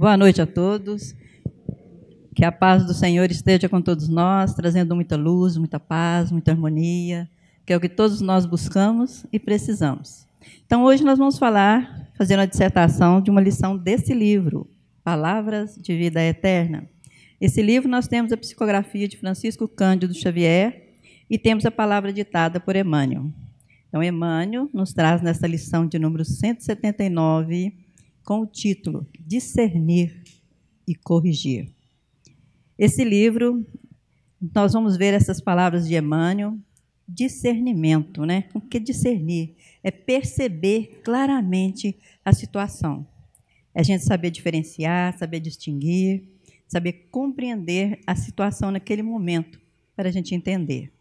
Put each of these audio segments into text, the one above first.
Boa noite a todos. Que a paz do Senhor esteja com todos nós, trazendo muita luz, muita paz, muita harmonia, que é o que todos nós buscamos e precisamos. Então, hoje nós vamos falar, fazer uma dissertação de uma lição desse livro, Palavras de Vida Eterna. Esse livro nós temos a psicografia de Francisco Cândido Xavier e temos a palavra ditada por Emmanuel. Então, Emmanuel nos traz nessa lição de número 179 com o título Discernir e Corrigir. Esse livro, nós vamos ver essas palavras de Emmanuel, discernimento, né? O que discernir? É perceber claramente a situação. É a gente saber diferenciar, saber distinguir, saber compreender a situação naquele momento, para a gente entender.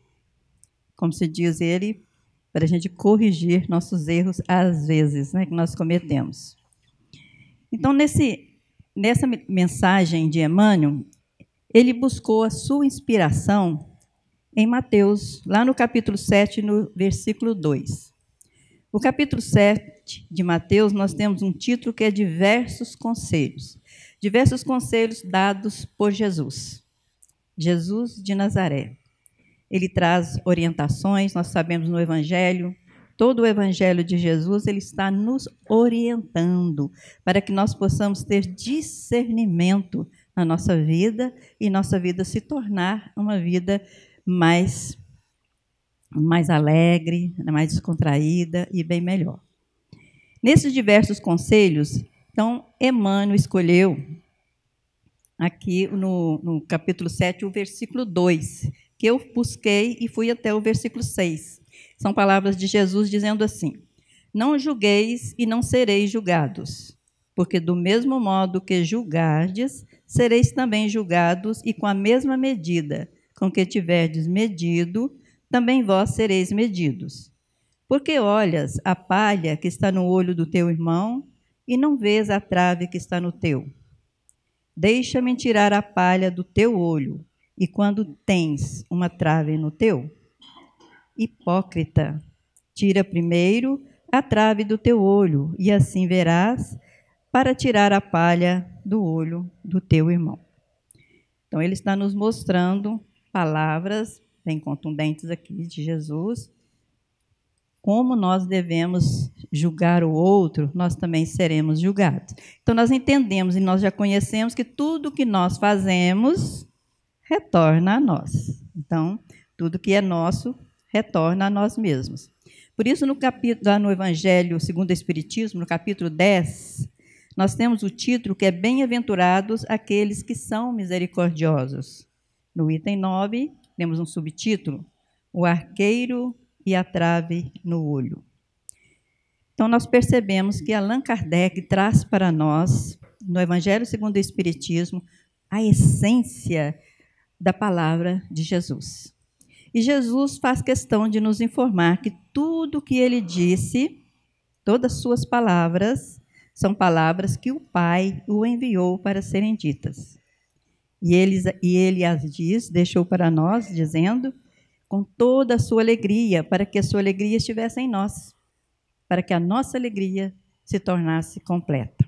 Como se diz ele, para a gente corrigir nossos erros às vezes, né, que nós cometemos. Então, nesse, nessa mensagem de Emmanuel, ele buscou a sua inspiração em Mateus, lá no capítulo 7, no versículo 2. O capítulo 7 de Mateus, nós temos um título que é Diversos Conselhos. Diversos conselhos dados por Jesus. Jesus de Nazaré. Ele traz orientações, nós sabemos no Evangelho, todo o evangelho de Jesus ele está nos orientando para que nós possamos ter discernimento na nossa vida e nossa vida se tornar uma vida mais mais alegre, mais descontraída e bem melhor. Nesses diversos conselhos, então, Emmanuel escolheu aqui no, no capítulo 7 o versículo 2, que eu busquei e fui até o versículo 6. São palavras de Jesus dizendo assim: Não julgueis e não sereis julgados, porque do mesmo modo que julgardes, sereis também julgados, e com a mesma medida com que tiverdes medido, também vós sereis medidos. Porque olhas a palha que está no olho do teu irmão e não vês a trave que está no teu. Deixa-me tirar a palha do teu olho, e quando tens uma trave no teu, Hipócrita, tira primeiro a trave do teu olho, e assim verás para tirar a palha do olho do teu irmão. Então, ele está nos mostrando palavras bem contundentes aqui de Jesus. Como nós devemos julgar o outro, nós também seremos julgados. Então, nós entendemos e nós já conhecemos que tudo que nós fazemos retorna a nós. Então, tudo que é nosso retorna a nós mesmos. Por isso, no capítulo, no Evangelho segundo o Espiritismo, no capítulo 10, nós temos o título que é Bem-aventurados aqueles que são misericordiosos. No item 9, temos um subtítulo, O arqueiro e a trave no olho. Então, nós percebemos que Allan Kardec traz para nós, no Evangelho segundo o Espiritismo, a essência da palavra de Jesus. E Jesus faz questão de nos informar que tudo que ele disse, todas as suas palavras, são palavras que o Pai o enviou para serem ditas. E ele, e ele as diz, deixou para nós, dizendo, com toda a sua alegria, para que a sua alegria estivesse em nós, para que a nossa alegria se tornasse completa.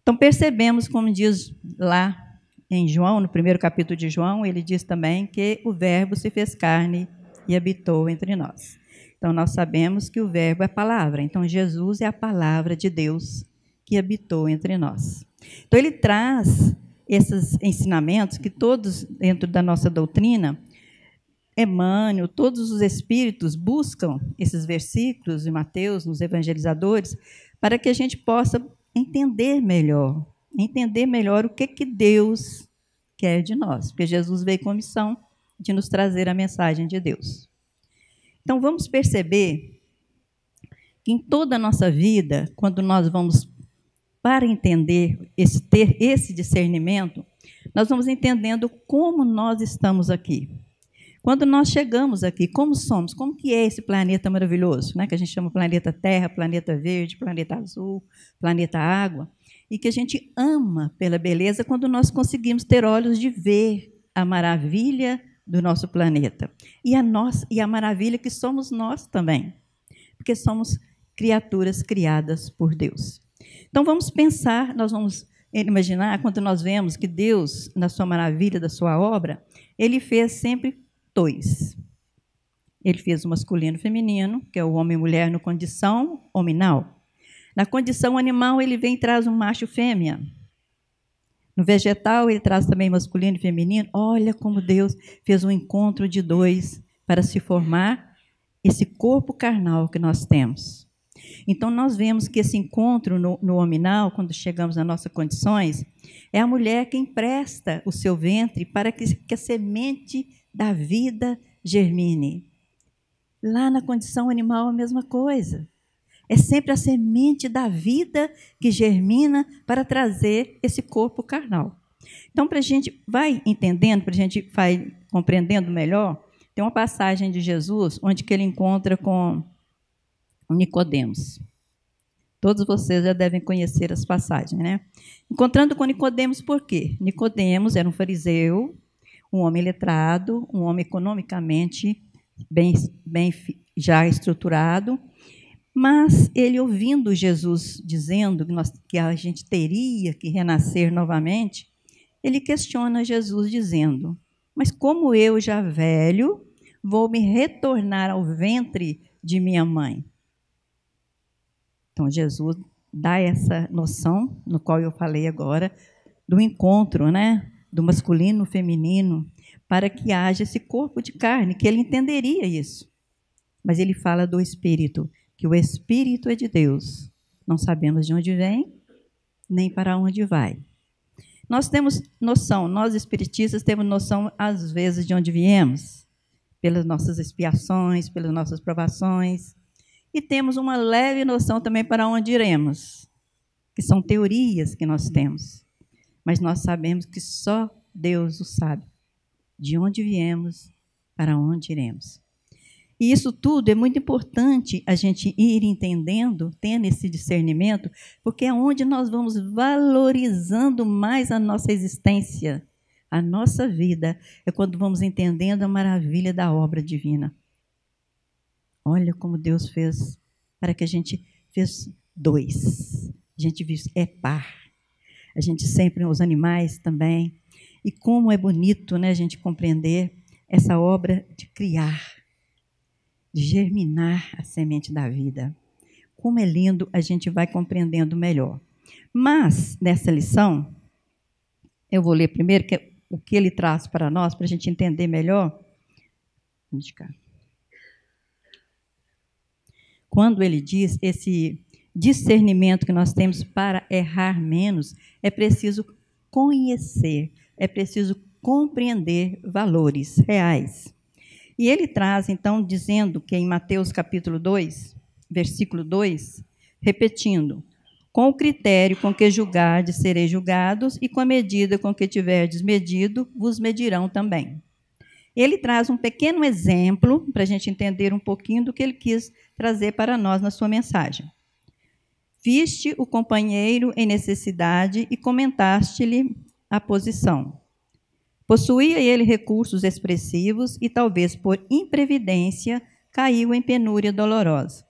Então percebemos, como diz lá em João, no primeiro capítulo de João, ele diz também que o Verbo se fez carne e habitou entre nós. Então, nós sabemos que o Verbo é a palavra. Então, Jesus é a palavra de Deus que habitou entre nós. Então, ele traz esses ensinamentos que todos, dentro da nossa doutrina, Emmanuel, todos os espíritos buscam esses versículos de Mateus, nos evangelizadores, para que a gente possa entender melhor entender melhor o que, que Deus quer de nós, porque Jesus veio com a missão de nos trazer a mensagem de Deus. Então vamos perceber que em toda a nossa vida, quando nós vamos para entender esse ter esse discernimento, nós vamos entendendo como nós estamos aqui. Quando nós chegamos aqui, como somos? Como que é esse planeta maravilhoso, né? Que a gente chama planeta Terra, planeta Verde, planeta Azul, planeta Água e que a gente ama pela beleza quando nós conseguimos ter olhos de ver a maravilha do nosso planeta e a nós e a maravilha que somos nós também, porque somos criaturas criadas por Deus. Então vamos pensar, nós vamos imaginar quando nós vemos que Deus, na sua maravilha da sua obra, ele fez sempre dois. Ele fez o masculino e o feminino, que é o homem e mulher no condição hominal. Na condição animal, ele vem e traz um macho fêmea. No vegetal, ele traz também masculino e feminino. Olha como Deus fez um encontro de dois para se formar esse corpo carnal que nós temos. Então, nós vemos que esse encontro no, no hominal, quando chegamos nas nossas condições, é a mulher que empresta o seu ventre para que, que a semente da vida germine. Lá na condição animal, a mesma coisa. É sempre a semente da vida que germina para trazer esse corpo carnal. Então, para a gente vai entendendo, para a gente vai compreendendo melhor, tem uma passagem de Jesus onde que ele encontra com Nicodemos. Todos vocês já devem conhecer as passagens, né? Encontrando com Nicodemos por quê? Nicodemos era um fariseu, um homem letrado, um homem economicamente bem, bem já estruturado, mas ele ouvindo Jesus dizendo que, nós, que a gente teria que renascer novamente, ele questiona Jesus dizendo: Mas como eu já velho, vou me retornar ao ventre de minha mãe? Então Jesus dá essa noção, no qual eu falei agora, do encontro, né, do masculino feminino, para que haja esse corpo de carne, que ele entenderia isso. Mas ele fala do espírito, que o espírito é de Deus. Não sabemos de onde vem, nem para onde vai. Nós temos noção, nós espiritistas temos noção às vezes de onde viemos, pelas nossas expiações, pelas nossas provações, e temos uma leve noção também para onde iremos, que são teorias que nós temos. Mas nós sabemos que só Deus o sabe de onde viemos, para onde iremos. E isso tudo é muito importante a gente ir entendendo, tendo esse discernimento, porque é onde nós vamos valorizando mais a nossa existência, a nossa vida, é quando vamos entendendo a maravilha da obra divina. Olha como Deus fez para que a gente fez dois. A gente é par. A gente sempre, os animais também, e como é bonito né, a gente compreender essa obra de criar, germinar a semente da vida. Como é lindo, a gente vai compreendendo melhor. Mas, nessa lição, eu vou ler primeiro que, o que ele traz para nós, para a gente entender melhor. Quando ele diz esse discernimento que nós temos para errar menos, é preciso conhecer é preciso compreender valores reais. E ele traz, então, dizendo que em Mateus capítulo 2, versículo 2, repetindo: Com o critério com que julgardes, sereis julgados, e com a medida com que tiverdes medido, vos medirão também. Ele traz um pequeno exemplo para a gente entender um pouquinho do que ele quis trazer para nós na sua mensagem. Viste o companheiro em necessidade e comentaste-lhe a posição. Possuía ele recursos expressivos e, talvez por imprevidência, caiu em penúria dolorosa.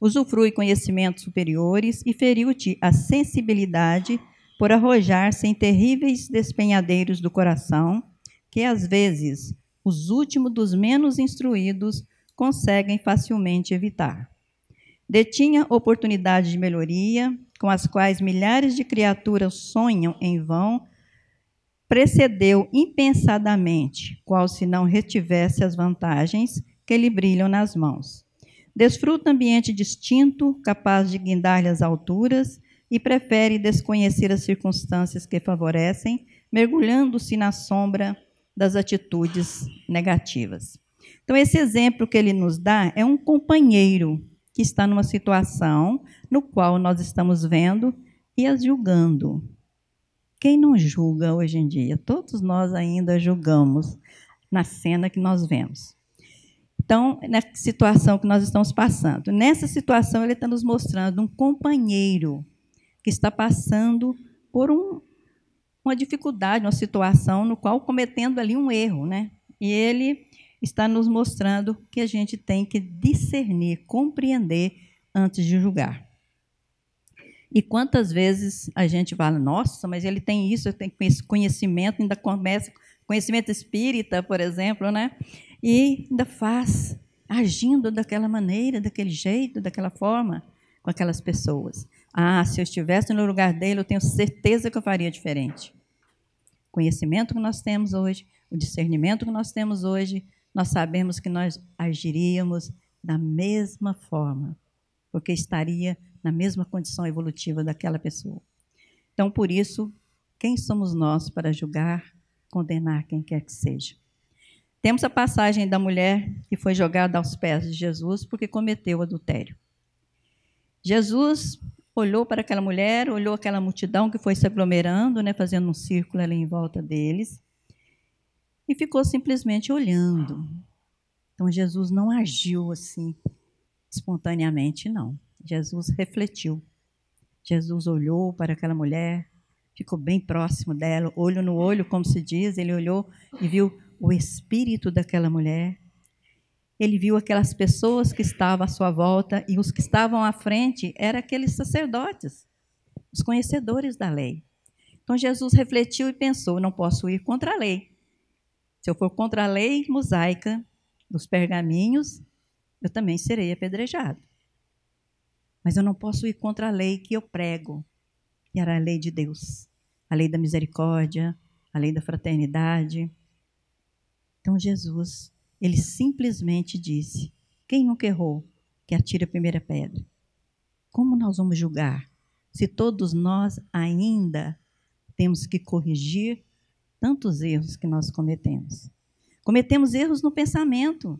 Usufrui conhecimentos superiores e feriu-te a sensibilidade por arrojar-se em terríveis despenhadeiros do coração, que às vezes os últimos dos menos instruídos conseguem facilmente evitar. Detinha oportunidades de melhoria, com as quais milhares de criaturas sonham em vão precedeu impensadamente, qual se não retivesse as vantagens que lhe brilham nas mãos. Desfruta ambiente distinto, capaz de guindar-lhe as alturas, e prefere desconhecer as circunstâncias que favorecem, mergulhando-se na sombra das atitudes negativas. Então, esse exemplo que ele nos dá é um companheiro que está numa situação no qual nós estamos vendo e as julgando. Quem não julga hoje em dia? Todos nós ainda julgamos na cena que nós vemos. Então, na situação que nós estamos passando. Nessa situação, ele está nos mostrando um companheiro que está passando por um, uma dificuldade, uma situação no qual cometendo ali um erro, né? E ele está nos mostrando que a gente tem que discernir, compreender antes de julgar. E quantas vezes a gente fala, nossa, mas ele tem isso, tem conhecimento, ainda começa conhecimento espírita, por exemplo, né? E ainda faz agindo daquela maneira, daquele jeito, daquela forma com aquelas pessoas. Ah, se eu estivesse no lugar dele, eu tenho certeza que eu faria diferente. Conhecimento que nós temos hoje, o discernimento que nós temos hoje, nós sabemos que nós agiríamos da mesma forma, porque estaria na mesma condição evolutiva daquela pessoa. Então, por isso, quem somos nós para julgar, condenar quem quer que seja? Temos a passagem da mulher que foi jogada aos pés de Jesus porque cometeu adultério. Jesus olhou para aquela mulher, olhou aquela multidão que foi se aglomerando, né, fazendo um círculo ali em volta deles, e ficou simplesmente olhando. Então Jesus não agiu assim espontaneamente, não. Jesus refletiu. Jesus olhou para aquela mulher, ficou bem próximo dela, olho no olho, como se diz, ele olhou e viu o espírito daquela mulher. Ele viu aquelas pessoas que estavam à sua volta e os que estavam à frente eram aqueles sacerdotes, os conhecedores da lei. Então Jesus refletiu e pensou: não posso ir contra a lei. Se eu for contra a lei mosaica dos pergaminhos, eu também serei apedrejado. Mas eu não posso ir contra a lei que eu prego, que era a lei de Deus, a lei da misericórdia, a lei da fraternidade. Então Jesus, ele simplesmente disse: quem nunca errou, que atire a primeira pedra. Como nós vamos julgar se todos nós ainda temos que corrigir tantos erros que nós cometemos? Cometemos erros no pensamento.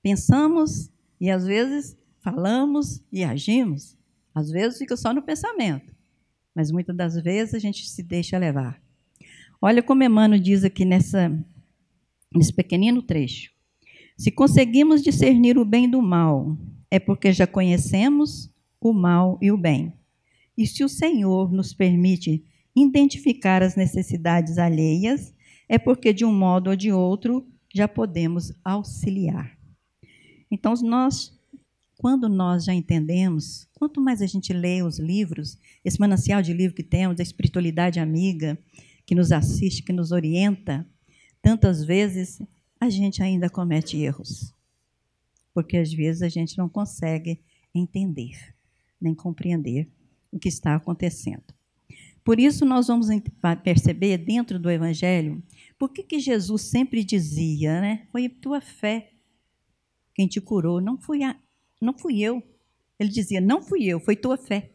Pensamos e às vezes falamos e agimos. Às vezes fica só no pensamento, mas muitas das vezes a gente se deixa levar. Olha como Emmanuel diz aqui nessa, nesse pequenino trecho. Se conseguimos discernir o bem do mal, é porque já conhecemos o mal e o bem. E se o Senhor nos permite identificar as necessidades alheias, é porque de um modo ou de outro já podemos auxiliar. Então, nós quando nós já entendemos, quanto mais a gente lê os livros, esse manancial de livro que temos, a espiritualidade amiga, que nos assiste, que nos orienta, tantas vezes a gente ainda comete erros. Porque às vezes a gente não consegue entender, nem compreender o que está acontecendo. Por isso, nós vamos perceber dentro do Evangelho por que, que Jesus sempre dizia, né? Foi tua fé quem te curou, não foi a, não fui eu. Ele dizia: Não fui eu, foi tua fé.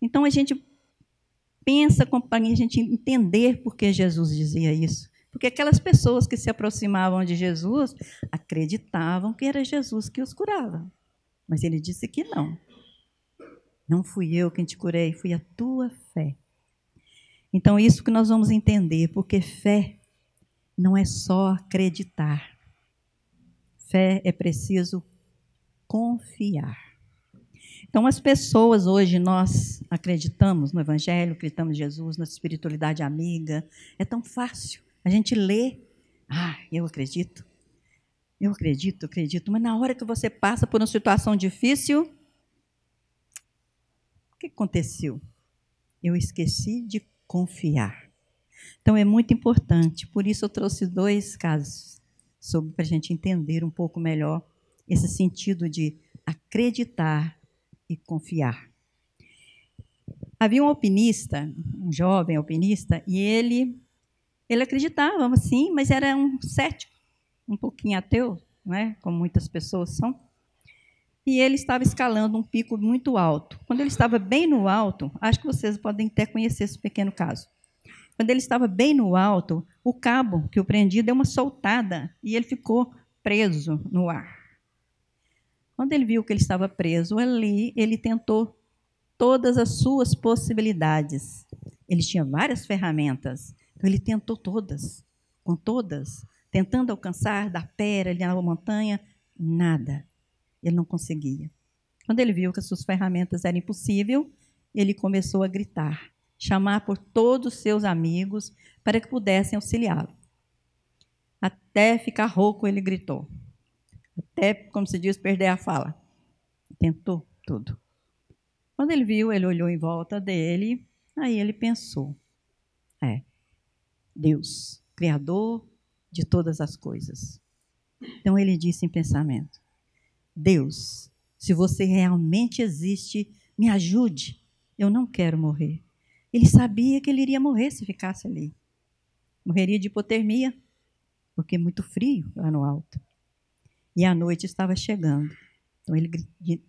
Então a gente pensa para a gente entender por que Jesus dizia isso. Porque aquelas pessoas que se aproximavam de Jesus acreditavam que era Jesus que os curava. Mas ele disse que não. Não fui eu quem te curei, foi a tua fé. Então, isso que nós vamos entender, porque fé não é só acreditar. Fé é preciso confiar. Então, as pessoas hoje, nós acreditamos no Evangelho, acreditamos em Jesus, na espiritualidade amiga. É tão fácil. A gente lê, ah, eu acredito, eu acredito, acredito. Mas na hora que você passa por uma situação difícil, o que aconteceu? Eu esqueci de confiar. Então, é muito importante. Por isso, eu trouxe dois casos para a gente entender um pouco melhor esse sentido de acreditar e confiar. Havia um alpinista, um jovem alpinista, e ele ele acreditava, sim, mas era um cético, um pouquinho ateu, não é? como muitas pessoas são. E ele estava escalando um pico muito alto. Quando ele estava bem no alto, acho que vocês podem até conhecer esse pequeno caso. Quando ele estava bem no alto, o cabo que o prendia deu uma soltada e ele ficou preso no ar. Quando ele viu que ele estava preso ali, ele tentou todas as suas possibilidades. Ele tinha várias ferramentas, então ele tentou todas, com todas, tentando alcançar da pera ali na montanha, nada. Ele não conseguia. Quando ele viu que as suas ferramentas eram impossíveis, ele começou a gritar, chamar por todos os seus amigos para que pudessem auxiliá-lo. Até ficar rouco, ele gritou: até, como se diz, perder a fala. Tentou tudo. Quando ele viu, ele olhou em volta dele, aí ele pensou: é, Deus, Criador de todas as coisas. Então ele disse em pensamento: Deus, se você realmente existe, me ajude. Eu não quero morrer. Ele sabia que ele iria morrer se ficasse ali. Morreria de hipotermia, porque é muito frio lá no alto. E a noite estava chegando. Então ele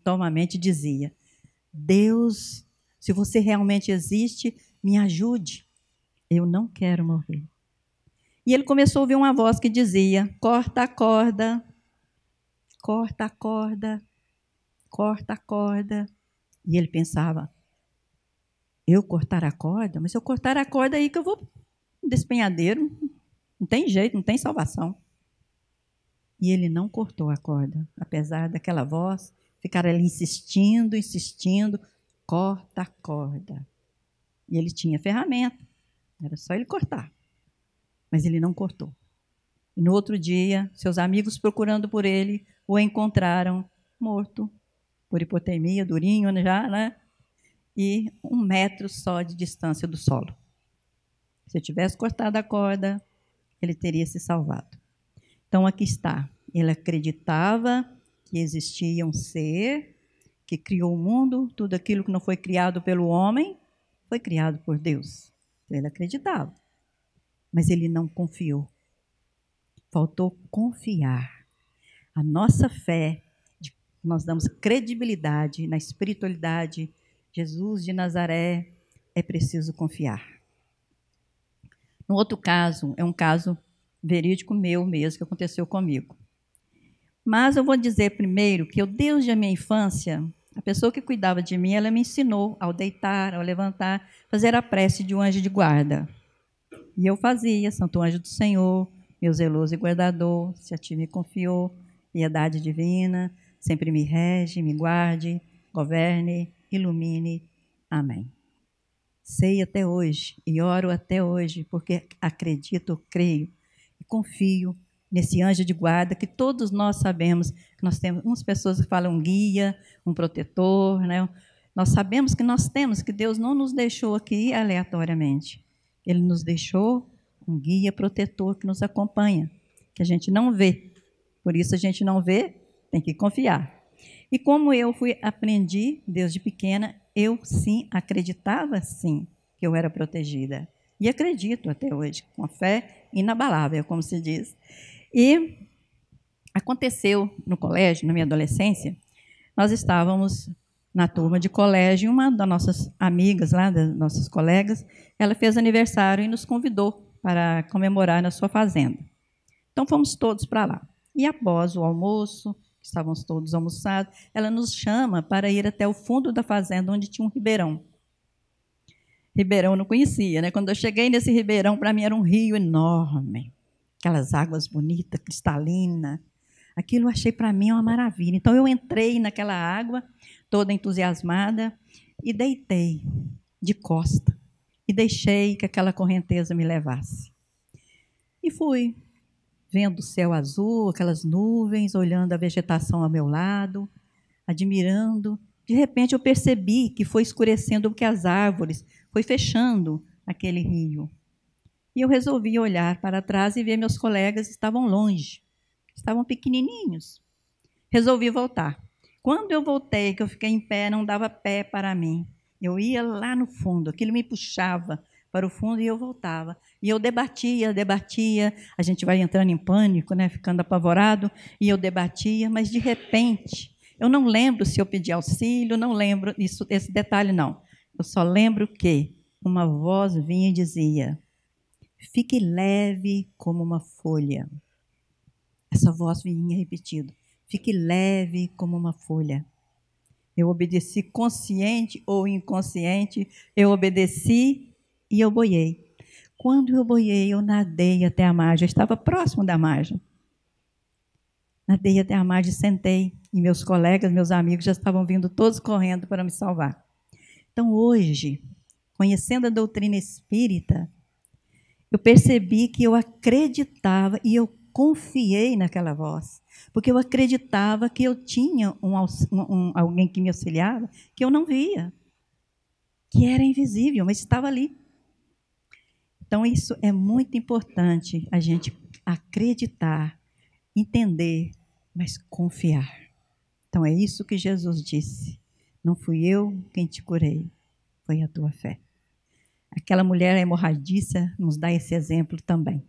totalmente dizia: Deus, se você realmente existe, me ajude. Eu não quero morrer. E ele começou a ouvir uma voz que dizia: corta a corda, corta a corda, corta a corda. E ele pensava: eu cortar a corda? Mas se eu cortar a corda aí que eu vou despenhadeiro, não tem jeito, não tem salvação. E ele não cortou a corda, apesar daquela voz ficar ali insistindo, insistindo, corta a corda. E ele tinha ferramenta, era só ele cortar. Mas ele não cortou. E no outro dia, seus amigos procurando por ele, o encontraram morto por hipotermia, durinho já, né? E um metro só de distância do solo. Se eu tivesse cortado a corda, ele teria se salvado. Então aqui está. Ele acreditava que existia um ser que criou o mundo, tudo aquilo que não foi criado pelo homem foi criado por Deus. Então, ele acreditava, mas ele não confiou. Faltou confiar. A nossa fé, nós damos credibilidade na espiritualidade, Jesus de Nazaré, é preciso confiar. No outro caso, é um caso verídico meu mesmo, que aconteceu comigo. Mas eu vou dizer primeiro que o Deus da minha infância, a pessoa que cuidava de mim, ela me ensinou ao deitar, ao levantar, fazer a prece de um anjo de guarda. E eu fazia, Santo Anjo do Senhor, meu zeloso e guardador, se a ti me confiou, piedade divina, sempre me rege, me guarde, governe, ilumine. Amém. Sei até hoje e oro até hoje, porque acredito, creio confio nesse anjo de guarda que todos nós sabemos que nós temos. Umas pessoas falam um guia, um protetor, né? Nós sabemos que nós temos, que Deus não nos deixou aqui aleatoriamente. Ele nos deixou um guia protetor que nos acompanha, que a gente não vê. Por isso a gente não vê, tem que confiar. E como eu fui aprendi, Deus de pequena, eu sim acreditava sim que eu era protegida. E acredito até hoje, com a fé inabalável, como se diz. E aconteceu no colégio, na minha adolescência, nós estávamos na turma de colégio, uma das nossas amigas lá, das nossas colegas, ela fez aniversário e nos convidou para comemorar na sua fazenda. Então fomos todos para lá. E após o almoço, estávamos todos almoçados, ela nos chama para ir até o fundo da fazenda, onde tinha um ribeirão. Ribeirão eu não conhecia, né? Quando eu cheguei nesse ribeirão, para mim era um rio enorme aquelas águas bonitas, cristalinas. Aquilo eu achei para mim uma maravilha. Então eu entrei naquela água, toda entusiasmada, e deitei de costa e deixei que aquela correnteza me levasse. E fui vendo o céu azul, aquelas nuvens, olhando a vegetação ao meu lado, admirando. De repente eu percebi que foi escurecendo porque as árvores foi fechando aquele rio. E eu resolvi olhar para trás e ver meus colegas estavam longe, estavam pequenininhos. Resolvi voltar. Quando eu voltei, que eu fiquei em pé, não dava pé para mim. Eu ia lá no fundo, aquilo me puxava para o fundo e eu voltava. E eu debatia, debatia, a gente vai entrando em pânico, né, ficando apavorado, e eu debatia, mas de repente, eu não lembro se eu pedi auxílio, não lembro isso, esse detalhe não. Eu só lembro que uma voz vinha e dizia: Fique leve como uma folha. Essa voz vinha repetido. Fique leve como uma folha. Eu obedeci consciente ou inconsciente, eu obedeci e eu boiei. Quando eu boiei, eu nadei até a margem, eu estava próximo da margem. Nadei até a margem, sentei, e meus colegas, meus amigos já estavam vindo todos correndo para me salvar. Então, hoje, conhecendo a doutrina espírita, eu percebi que eu acreditava e eu confiei naquela voz, porque eu acreditava que eu tinha um, um, alguém que me auxiliava que eu não via, que era invisível, mas estava ali. Então, isso é muito importante a gente acreditar, entender, mas confiar. Então, é isso que Jesus disse. Não fui eu quem te curei, foi a tua fé. Aquela mulher hemorradiça nos dá esse exemplo também.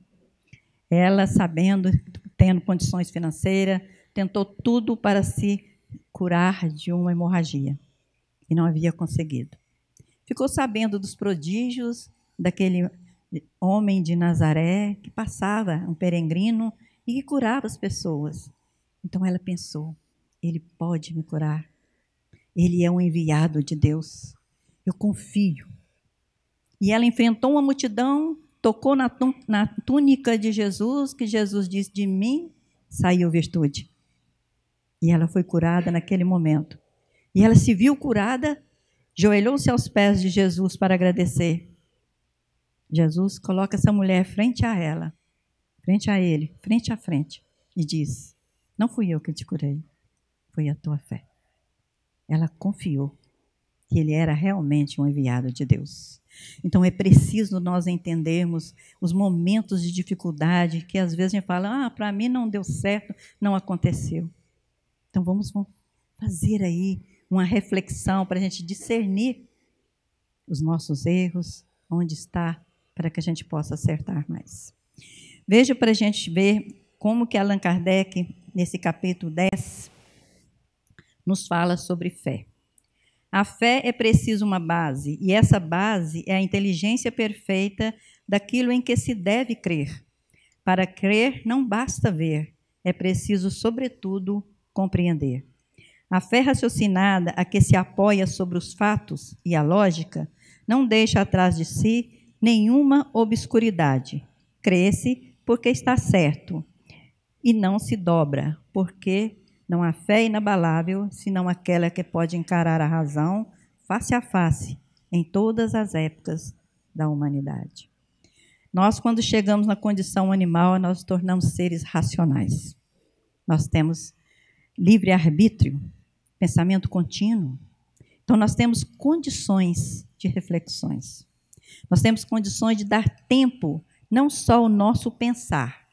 Ela, sabendo, tendo condições financeiras, tentou tudo para se curar de uma hemorragia e não havia conseguido. Ficou sabendo dos prodígios daquele homem de Nazaré que passava, um peregrino, e que curava as pessoas. Então ela pensou: ele pode me curar. Ele é um enviado de Deus. Eu confio. E ela enfrentou uma multidão, tocou na, na túnica de Jesus, que Jesus disse: De mim saiu virtude. E ela foi curada naquele momento. E ela se viu curada, joelhou-se aos pés de Jesus para agradecer. Jesus coloca essa mulher frente a ela, frente a ele, frente a frente, e diz: Não fui eu que te curei, foi a tua fé. Ela confiou que ele era realmente um enviado de Deus. Então é preciso nós entendermos os momentos de dificuldade que às vezes a gente fala: ah, para mim não deu certo, não aconteceu. Então vamos fazer aí uma reflexão para a gente discernir os nossos erros, onde está para que a gente possa acertar mais. Veja para a gente ver como que Allan Kardec, nesse capítulo 10, nos fala sobre fé. A fé é preciso uma base, e essa base é a inteligência perfeita daquilo em que se deve crer. Para crer não basta ver, é preciso, sobretudo, compreender. A fé raciocinada, a que se apoia sobre os fatos e a lógica, não deixa atrás de si nenhuma obscuridade. Cresce porque está certo e não se dobra, porque não há fé inabalável senão aquela que pode encarar a razão face a face em todas as épocas da humanidade. Nós, quando chegamos na condição animal, nós tornamos seres racionais. Nós temos livre-arbítrio, pensamento contínuo. Então, nós temos condições de reflexões. Nós temos condições de dar tempo, não só o nosso pensar,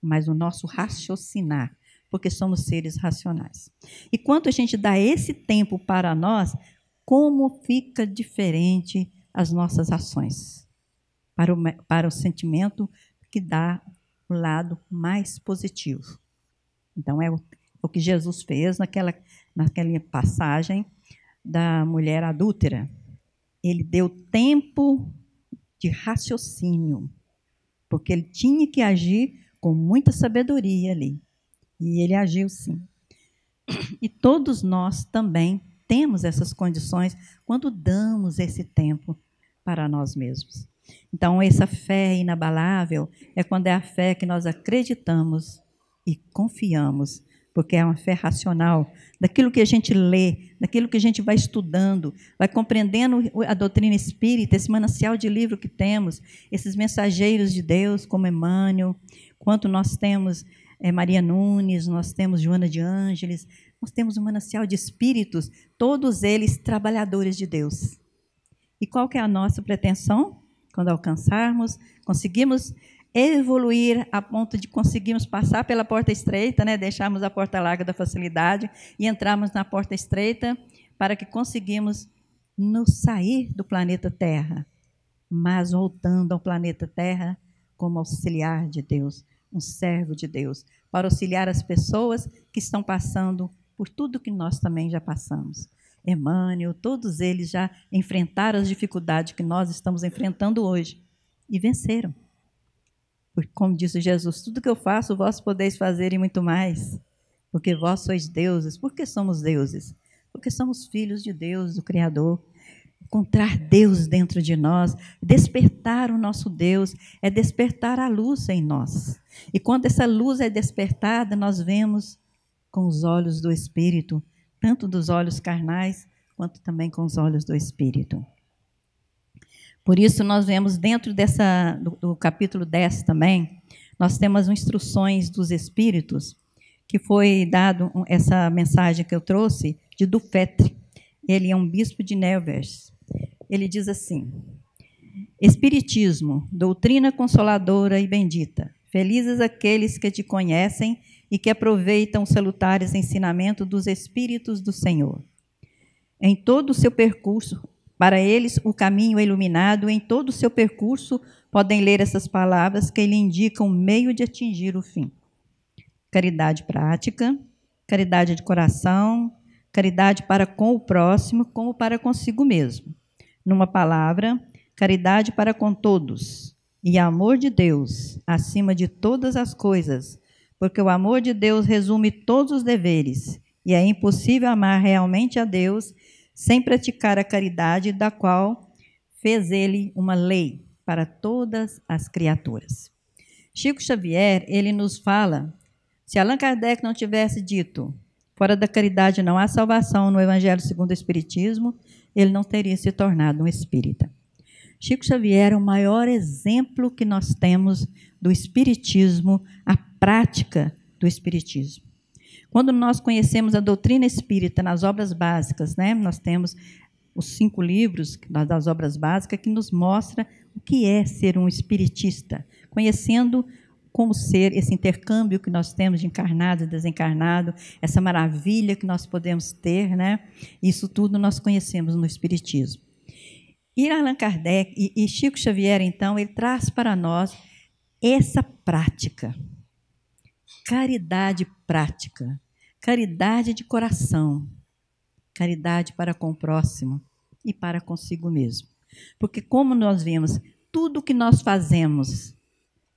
mas o nosso raciocinar, porque somos seres racionais. E quanto a gente dá esse tempo para nós, como fica diferente as nossas ações para o, para o sentimento que dá o lado mais positivo. Então, é o, o que Jesus fez naquela, naquela passagem da mulher adúltera. Ele deu tempo de raciocínio, porque ele tinha que agir com muita sabedoria ali. E ele agiu sim. E todos nós também temos essas condições quando damos esse tempo para nós mesmos. Então, essa fé inabalável é quando é a fé que nós acreditamos e confiamos porque é uma fé racional, daquilo que a gente lê, daquilo que a gente vai estudando, vai compreendendo a doutrina espírita, esse manancial de livro que temos, esses mensageiros de Deus, como Emmanuel, quanto nós temos é, Maria Nunes, nós temos Joana de Ângeles, nós temos um manancial de espíritos, todos eles trabalhadores de Deus. E qual que é a nossa pretensão? Quando alcançarmos, conseguimos evoluir a ponto de conseguirmos passar pela porta estreita, né? deixarmos a porta larga da facilidade e entrarmos na porta estreita para que conseguimos nos sair do planeta Terra, mas voltando ao planeta Terra como auxiliar de Deus, um servo de Deus, para auxiliar as pessoas que estão passando por tudo que nós também já passamos. Emmanuel, todos eles já enfrentaram as dificuldades que nós estamos enfrentando hoje e venceram. Porque, como disse Jesus, tudo que eu faço, vós podeis fazer e muito mais. Porque vós sois deuses. Por que somos deuses? Porque somos filhos de Deus, do Criador. Encontrar Deus dentro de nós, despertar o nosso Deus, é despertar a luz em nós. E quando essa luz é despertada, nós vemos com os olhos do Espírito, tanto dos olhos carnais, quanto também com os olhos do Espírito. Por isso, nós vemos dentro dessa, do, do capítulo 10 também, nós temos instruções dos Espíritos, que foi dado essa mensagem que eu trouxe de Dufetre. Ele é um bispo de Nevers. ele diz assim: Espiritismo, doutrina consoladora e bendita. Felizes aqueles que te conhecem e que aproveitam os salutares ensinamentos dos Espíritos do Senhor. Em todo o seu percurso, para eles o caminho é iluminado, em todo o seu percurso podem ler essas palavras que lhe indicam o meio de atingir o fim. Caridade prática, caridade de coração, caridade para com o próximo, como para consigo mesmo. Numa palavra, caridade para com todos e amor de Deus acima de todas as coisas, porque o amor de Deus resume todos os deveres e é impossível amar realmente a Deus sem praticar a caridade, da qual fez ele uma lei para todas as criaturas. Chico Xavier, ele nos fala, se Allan Kardec não tivesse dito, fora da caridade não há salvação no Evangelho segundo o Espiritismo, ele não teria se tornado um espírita. Chico Xavier é o maior exemplo que nós temos do Espiritismo, a prática do Espiritismo. Quando nós conhecemos a doutrina espírita nas obras básicas, né, nós temos os cinco livros das obras básicas que nos mostra o que é ser um espiritista, conhecendo como ser esse intercâmbio que nós temos de encarnado e desencarnado, essa maravilha que nós podemos ter, né? Isso tudo nós conhecemos no espiritismo. E Allan Kardec e, e Chico Xavier, então, ele traz para nós essa prática, caridade prática, caridade de coração, caridade para com o próximo e para consigo mesmo. Porque, como nós vimos, tudo que nós fazemos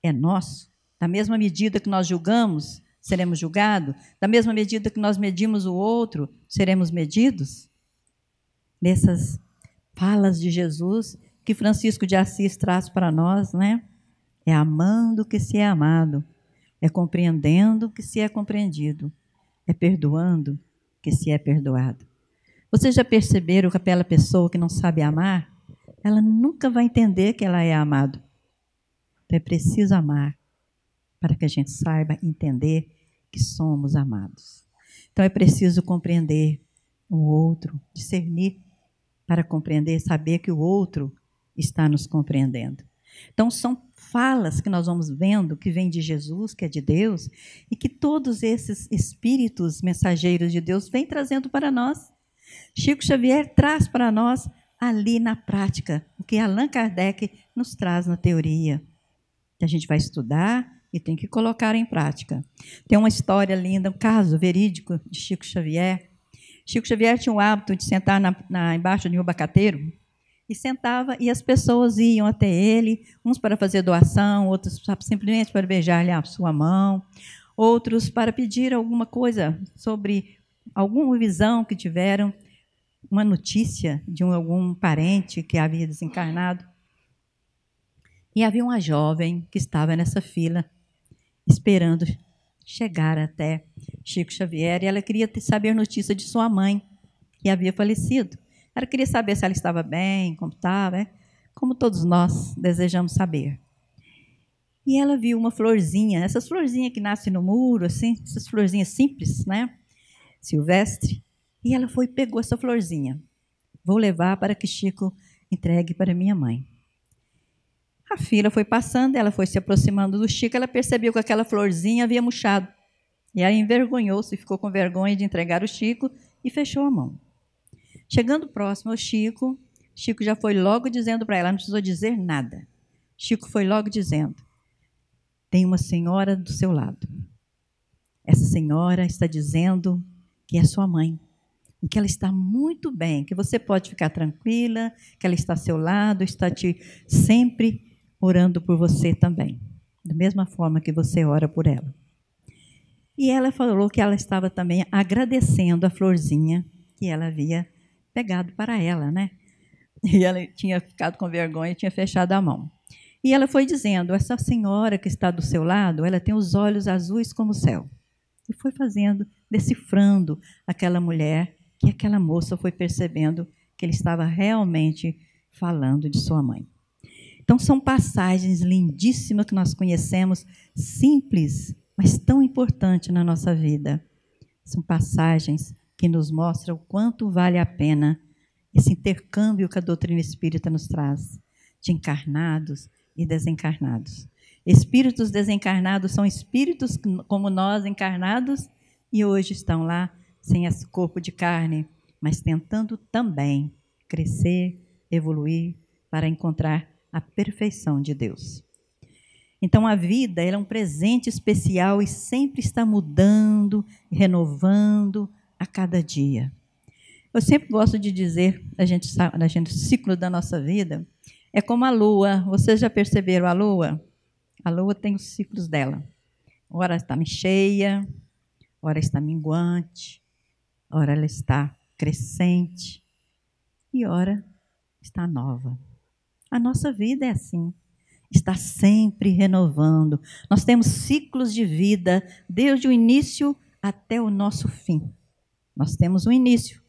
é nosso, da mesma medida que nós julgamos, seremos julgados, da mesma medida que nós medimos o outro, seremos medidos. Nessas falas de Jesus que Francisco de Assis traz para nós, né? É amando que se é amado, é compreendendo que se é compreendido, é perdoando que se é perdoado. Vocês já perceberam que aquela pessoa que não sabe amar, ela nunca vai entender que ela é amado. Então é preciso amar para que a gente saiba entender que somos amados. Então é preciso compreender o outro, discernir para compreender, saber que o outro está nos compreendendo. Então, são falas que nós vamos vendo que vem de Jesus, que é de Deus, e que todos esses espíritos mensageiros de Deus vêm trazendo para nós. Chico Xavier traz para nós ali na prática o que Allan Kardec nos traz na teoria, que a gente vai estudar e tem que colocar em prática. Tem uma história linda, um caso verídico de Chico Xavier. Chico Xavier tinha o hábito de sentar na, na, embaixo de um abacateiro e sentava e as pessoas iam até ele, uns para fazer doação, outros simplesmente para beijar-lhe a sua mão, outros para pedir alguma coisa sobre alguma visão que tiveram, uma notícia de um, algum parente que havia desencarnado. E havia uma jovem que estava nessa fila, esperando chegar até Chico Xavier, e ela queria saber notícia de sua mãe, que havia falecido. Ela queria saber se ela estava bem, como estava, né? como todos nós desejamos saber. E ela viu uma florzinha, essas florzinhas que nascem no muro, assim, essas florzinhas simples, né? Silvestre. E ela foi e pegou essa florzinha. Vou levar para que Chico entregue para minha mãe. A fila foi passando, ela foi se aproximando do Chico, ela percebeu que aquela florzinha havia murchado. E aí envergonhou-se, ficou com vergonha de entregar o Chico e fechou a mão. Chegando próximo ao Chico, Chico já foi logo dizendo para ela, não precisou dizer nada. Chico foi logo dizendo: tem uma senhora do seu lado. Essa senhora está dizendo que é sua mãe e que ela está muito bem, que você pode ficar tranquila, que ela está ao seu lado, está te sempre orando por você também, da mesma forma que você ora por ela. E ela falou que ela estava também agradecendo a florzinha que ela havia pegado para ela, né? E ela tinha ficado com vergonha tinha fechado a mão. E ela foi dizendo: Essa senhora que está do seu lado, ela tem os olhos azuis como o céu. E foi fazendo, decifrando aquela mulher, que aquela moça foi percebendo que ele estava realmente falando de sua mãe. Então, são passagens lindíssimas que nós conhecemos, simples, mas tão importantes na nossa vida. São passagens que nos mostra o quanto vale a pena esse intercâmbio que a doutrina espírita nos traz, de encarnados e desencarnados. Espíritos desencarnados são espíritos como nós encarnados e hoje estão lá sem esse corpo de carne, mas tentando também crescer, evoluir para encontrar a perfeição de Deus. Então a vida é um presente especial e sempre está mudando, renovando a cada dia. Eu sempre gosto de dizer, a gente, a gente, o ciclo da nossa vida é como a lua. Vocês já perceberam a lua? A lua tem os ciclos dela. Ora está cheia, ora está minguante, ora ela está crescente e ora está nova. A nossa vida é assim está sempre renovando. Nós temos ciclos de vida desde o início até o nosso fim. Nós temos um início,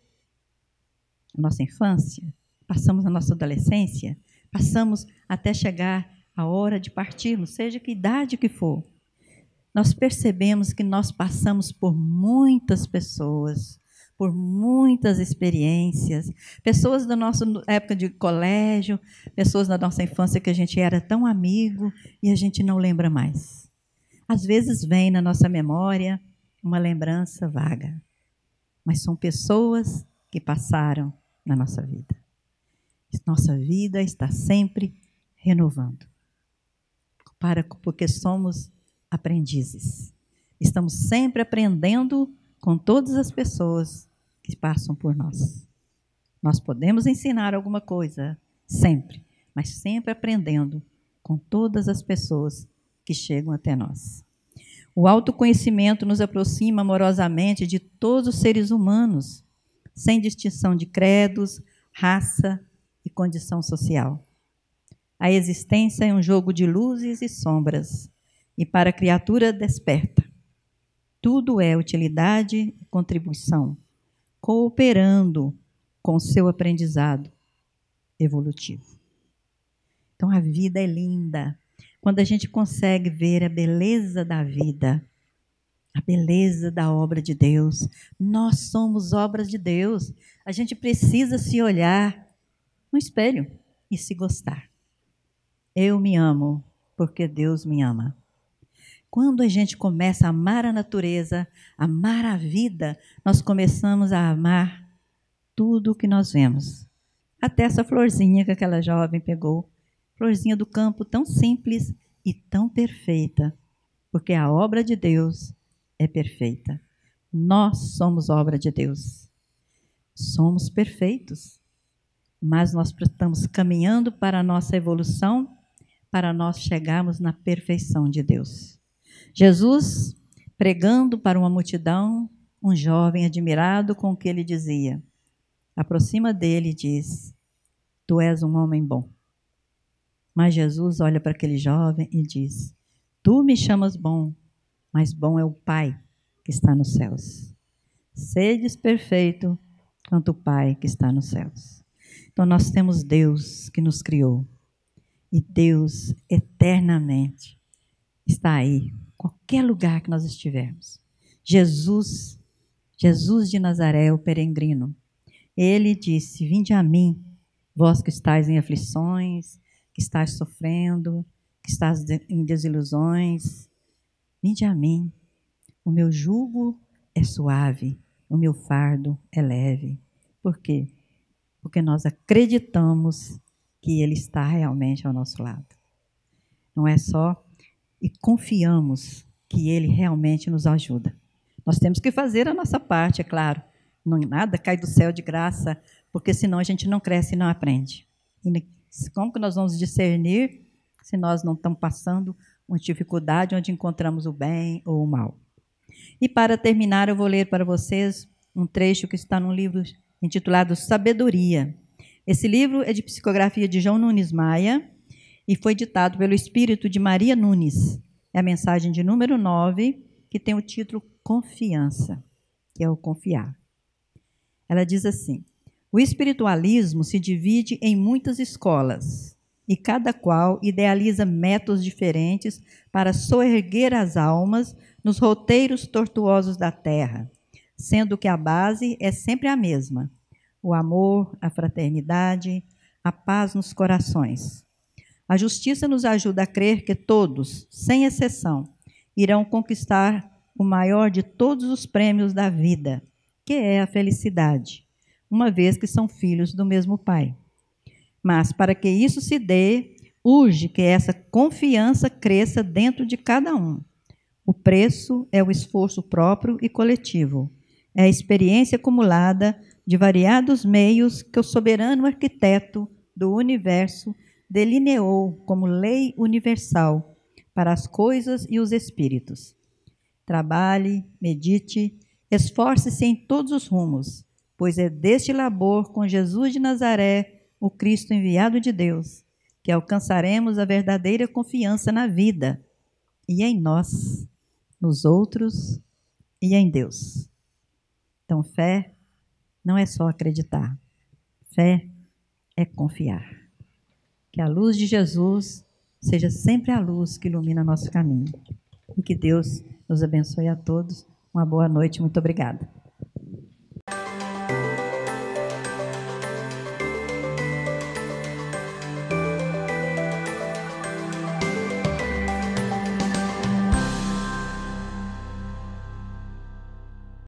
a nossa infância, passamos a nossa adolescência, passamos até chegar a hora de partirmos, seja que idade que for. Nós percebemos que nós passamos por muitas pessoas, por muitas experiências, pessoas da nossa época de colégio, pessoas da nossa infância que a gente era tão amigo e a gente não lembra mais. Às vezes vem na nossa memória uma lembrança vaga, mas são pessoas que passaram na nossa vida. Nossa vida está sempre renovando. Para porque somos aprendizes. Estamos sempre aprendendo com todas as pessoas que passam por nós. Nós podemos ensinar alguma coisa, sempre, mas sempre aprendendo com todas as pessoas que chegam até nós. O autoconhecimento nos aproxima amorosamente de todos os seres humanos, sem distinção de credos, raça e condição social. A existência é um jogo de luzes e sombras, e para a criatura desperta, tudo é utilidade e contribuição cooperando com seu aprendizado evolutivo. Então a vida é linda. Quando a gente consegue ver a beleza da vida, a beleza da obra de Deus, nós somos obras de Deus. A gente precisa se olhar no espelho e se gostar. Eu me amo porque Deus me ama. Quando a gente começa a amar a natureza, amar a vida, nós começamos a amar tudo o que nós vemos. Até essa florzinha que aquela jovem pegou, florzinha do campo tão simples e tão perfeita, porque a obra de Deus é perfeita. Nós somos obra de Deus. Somos perfeitos, mas nós estamos caminhando para a nossa evolução, para nós chegarmos na perfeição de Deus. Jesus, pregando para uma multidão, um jovem admirado com o que ele dizia, aproxima dele e diz: Tu és um homem bom. Mas Jesus olha para aquele jovem e diz: Tu me chamas bom, mas bom é o Pai que está nos céus. Sedes perfeito quanto o Pai que está nos céus. Então nós temos Deus que nos criou. E Deus eternamente está aí qualquer lugar que nós estivermos. Jesus, Jesus de Nazaré, o peregrino, ele disse: Vinde a mim, vós que estáis em aflições, que estáis sofrendo, que estáis em desilusões. Vinde a mim, o meu jugo é suave, o meu fardo é leve. Por quê? Porque nós acreditamos que Ele está realmente ao nosso lado. Não é só e confiamos que Ele realmente nos ajuda. Nós temos que fazer a nossa parte, é claro. Não nada cai do céu de graça, porque senão a gente não cresce e não aprende. E como que nós vamos discernir se nós não estamos passando uma dificuldade onde encontramos o bem ou o mal? E para terminar, eu vou ler para vocês um trecho que está num livro intitulado Sabedoria. Esse livro é de psicografia de João Nunes Maia, e foi ditado pelo espírito de Maria Nunes. É a mensagem de número 9, que tem o título Confiança, que é o confiar. Ela diz assim: O espiritualismo se divide em muitas escolas, e cada qual idealiza métodos diferentes para soerguer as almas nos roteiros tortuosos da terra, sendo que a base é sempre a mesma: o amor, a fraternidade, a paz nos corações. A justiça nos ajuda a crer que todos, sem exceção, irão conquistar o maior de todos os prêmios da vida, que é a felicidade, uma vez que são filhos do mesmo Pai. Mas para que isso se dê, urge que essa confiança cresça dentro de cada um. O preço é o esforço próprio e coletivo. É a experiência acumulada de variados meios que o soberano arquiteto do universo delineou como lei universal para as coisas e os espíritos. Trabalhe, medite, esforce-se em todos os rumos, pois é deste labor com Jesus de Nazaré, o Cristo enviado de Deus, que alcançaremos a verdadeira confiança na vida e em nós, nos outros e em Deus. Então, fé não é só acreditar. Fé é confiar. Que a luz de Jesus seja sempre a luz que ilumina nosso caminho. E que Deus nos abençoe a todos. Uma boa noite. Muito obrigada.